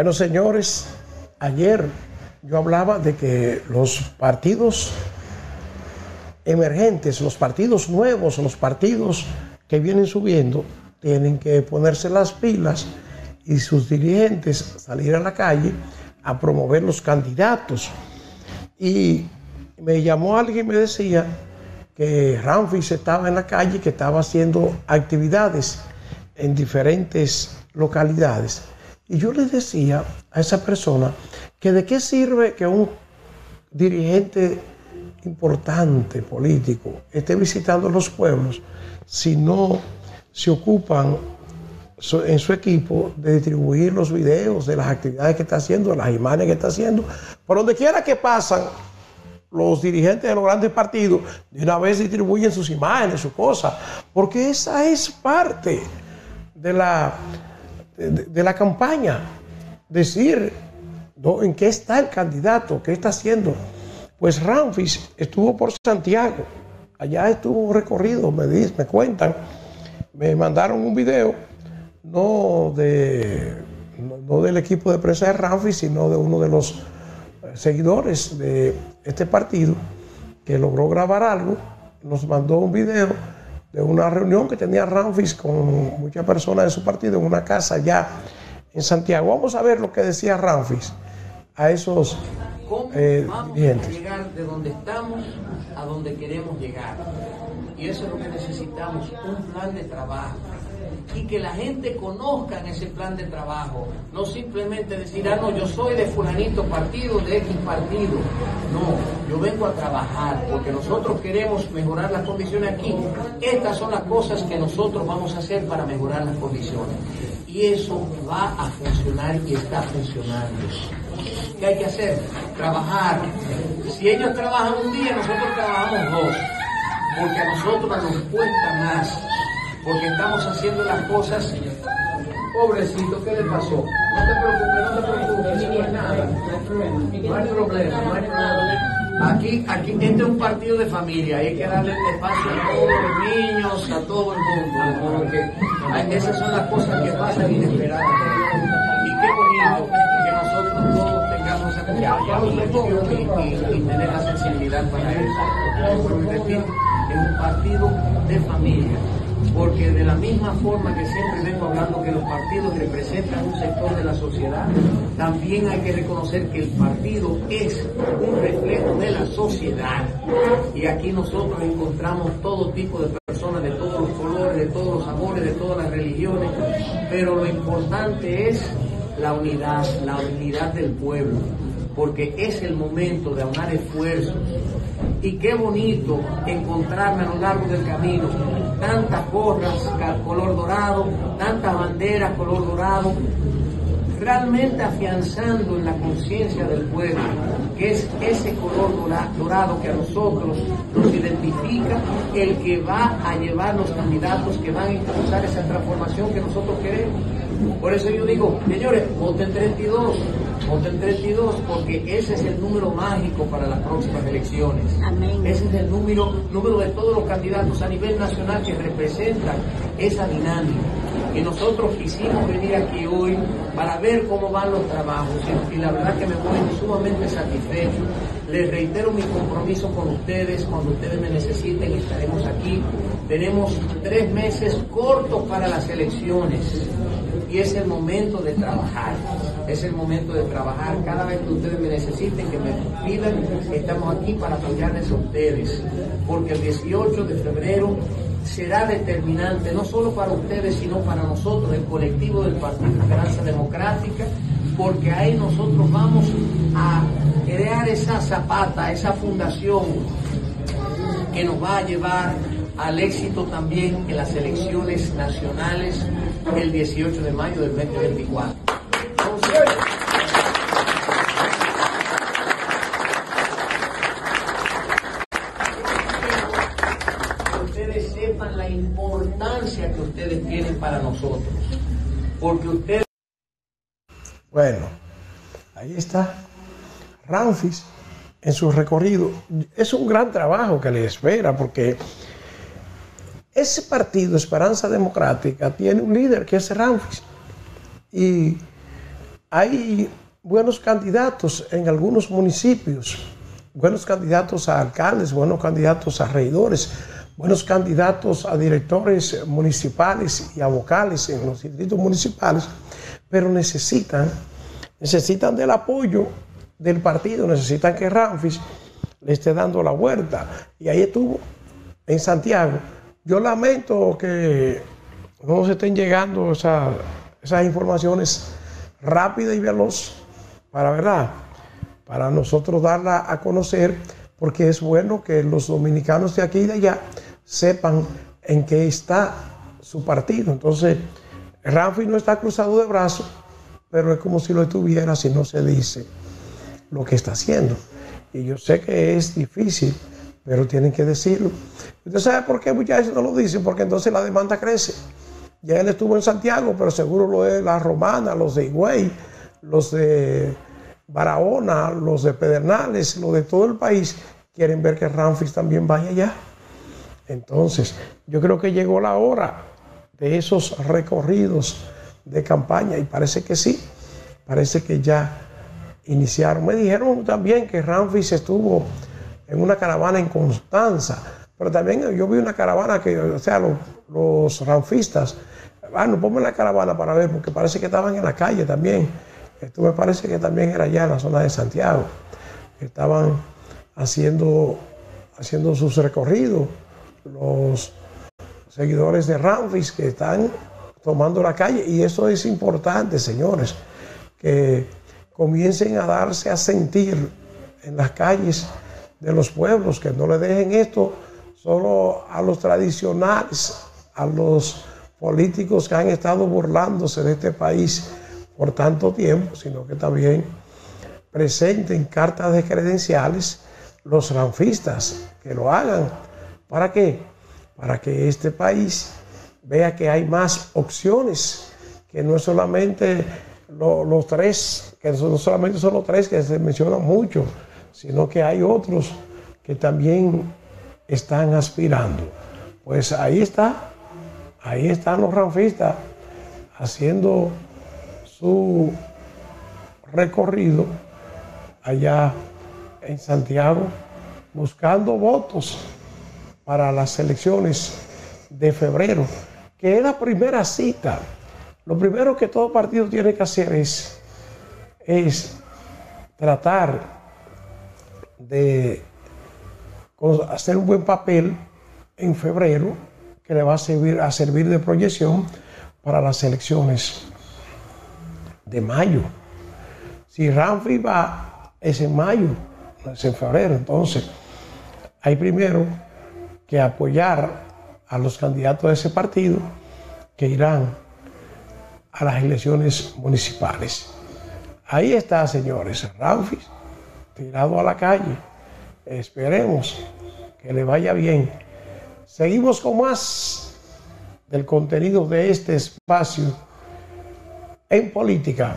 Bueno, señores, ayer yo hablaba de que los partidos emergentes, los partidos nuevos, los partidos que vienen subiendo, tienen que ponerse las pilas y sus dirigentes salir a la calle a promover los candidatos. Y me llamó alguien y me decía que Ramfis estaba en la calle, que estaba haciendo actividades en diferentes localidades. Y yo le decía a esa persona que de qué sirve que un dirigente importante político esté visitando los pueblos si no se ocupan en su equipo de distribuir los videos de las actividades que está haciendo, de las imágenes que está haciendo. Por donde quiera que pasan, los dirigentes de los grandes partidos de una vez distribuyen sus imágenes, sus cosas, porque esa es parte de la, de, la campaña. Decir en qué está el candidato, qué está haciendo. Pues Ramfis estuvo por Santiago, allá estuvo recorrido, me, me cuentan, me mandaron un video no, de, no, del equipo de prensa de Ramfi, sino de uno de los seguidores de este partido que logró grabar algo, nos mandó un video de una reunión que tenía Ramfis con muchas personas de su partido en una casa allá en Santiago. Vamos a ver lo que decía Ramfis a esos eh, vamos a llegar de donde estamos a donde queremos llegar. Y eso es lo que necesitamos, un plan de trabajo y que la gente conozca ese plan de trabajo. No simplemente decir, ah, no, yo soy de fulanito partido, de X partido. No, yo vengo a trabajar porque nosotros queremos mejorar las condiciones aquí. Estas son las cosas que nosotros vamos a hacer para mejorar las condiciones. Y eso va a funcionar y está funcionando. ¿Qué hay que hacer? Trabajar. Si ellos trabajan un día, nosotros trabajamos dos. Porque a nosotros nos cuesta más porque estamos haciendo las cosas. Pobrecito, ¿qué le pasó? No te preocupes, no te preocupes, no hay nada. No hay problema, no hay problema. Aquí, aquí, este es un partido de familia, hay que darle espacio a todos los niños, a todo el mundo, porque esas son las cosas que pasan inesperadas. Y qué bonito que nosotros todos tengamos esa confianza y, y, tener la sensibilidad para eso. es un partido de familia porque de la misma forma que siempre vengo hablando que los partidos representan un sector de la sociedad, también hay que reconocer que el partido es un reflejo de la sociedad. Y aquí nosotros encontramos todo tipo de personas de todos los colores, de todos los amores, de todas las religiones, pero lo importante es la unidad, la unidad del pueblo, porque es el momento de aunar esfuerzos. Y qué bonito encontrarme a lo largo del camino. Tantas gorras color dorado, tantas banderas color dorado, realmente afianzando en la conciencia del pueblo, que es ese color dorado que a nosotros nos identifica, el que va a llevar los candidatos que van a impulsar esa transformación que nosotros queremos. Por eso yo digo, señores, voten 32, voten 32, porque ese es el número mágico para las próximas elecciones. Ese es el número, número de todos los candidatos a nivel nacional que representan esa dinámica. Y nosotros quisimos venir aquí hoy para ver cómo van los trabajos y, la verdad que me voy sumamente satisfecho. Les reitero mi compromiso con ustedes, cuando ustedes me necesiten estaremos aquí. Tenemos tres meses cortos para las elecciones y es el momento de trabajar. Es el momento de trabajar. Cada vez que ustedes me necesiten, que me pidan, estamos aquí para apoyarles a ustedes. Porque el 18 de febrero será determinante, no solo para ustedes, sino para nosotros, el colectivo del Partido Esperanza Democrática, porque ahí nosotros vamos a crear esa zapata, esa fundación que nos va a llevar al éxito también en las elecciones nacionales el 18 de mayo del 2024. Que ustedes sepan la importancia que ustedes tienen para nosotros. Porque ustedes... Bueno, ahí está. Ramfis en su recorrido. Es un gran trabajo que le espera porque ese partido, Esperanza Democrática, tiene un líder que es Ramfis. Y hay buenos candidatos en algunos municipios, buenos candidatos a alcaldes, buenos candidatos a regidores, buenos candidatos a directores municipales y a vocales en los distritos municipales, pero necesitan, necesitan del apoyo del partido, necesitan que Ramfis le esté dando la vuelta. Y ahí estuvo, en Santiago. Yo lamento que no se estén llegando esas informaciones rápidas y veloz para verdad, para nosotros darla a conocer, porque es bueno que los dominicanos de aquí y de allá sepan en qué está su partido. Entonces, Ramfi no está cruzado de brazos, pero es como si lo estuviera si no se dice lo que está haciendo. Y yo sé que es difícil, pero tienen que decirlo. ¿Usted sabe por qué muchas veces no lo dicen? Porque entonces la demanda crece. Ya él estuvo en Santiago, pero seguro lo es la Romana, los de Higüey, los de Barahona, los de Pedernales, los de todo el país, quieren ver que Ramfis también vaya allá. Entonces, yo creo que llegó la hora de esos recorridos de campaña y parece que sí, parece que ya iniciaron. Me dijeron también que Ramfis estuvo en una caravana en Constanza, pero también yo vi una caravana que, o sea, los, ranfistas, ah, ponme la caravana para ver, porque parece que estaban en la calle también esto me parece que también era allá en la zona de Santiago. Estaban haciendo, haciendo sus recorridos los seguidores de Ramfis que están tomando la calle. Y eso es importante, señores, que comiencen a darse a sentir en las calles de los pueblos, que no le dejen esto solo a los tradicionales, a los políticos que han estado burlándose de este país por tanto tiempo, sino que también presenten cartas de credenciales los ranfistas, que lo hagan. ¿Para qué? Para que este país vea que hay más opciones, que no es solamente los tres, que no solamente son los tres que se mencionan mucho, sino que hay otros que también están aspirando. Pues ahí está, ahí están los ranfistas haciendo su recorrido allá en Santiago buscando votos para las elecciones de febrero, que es la primera cita. Lo primero que todo partido tiene que hacer es, es tratar de hacer un buen papel en febrero que le va a servir, a servir de proyección para las elecciones de mayo. Si Ramfi va, es en mayo, no es en febrero. Entonces, hay primero que apoyar a los candidatos de ese partido que irán a las elecciones municipales. Ahí está, señores, Ramfi tirado a la calle. Esperemos que le vaya bien. Seguimos con más del contenido de este espacio en política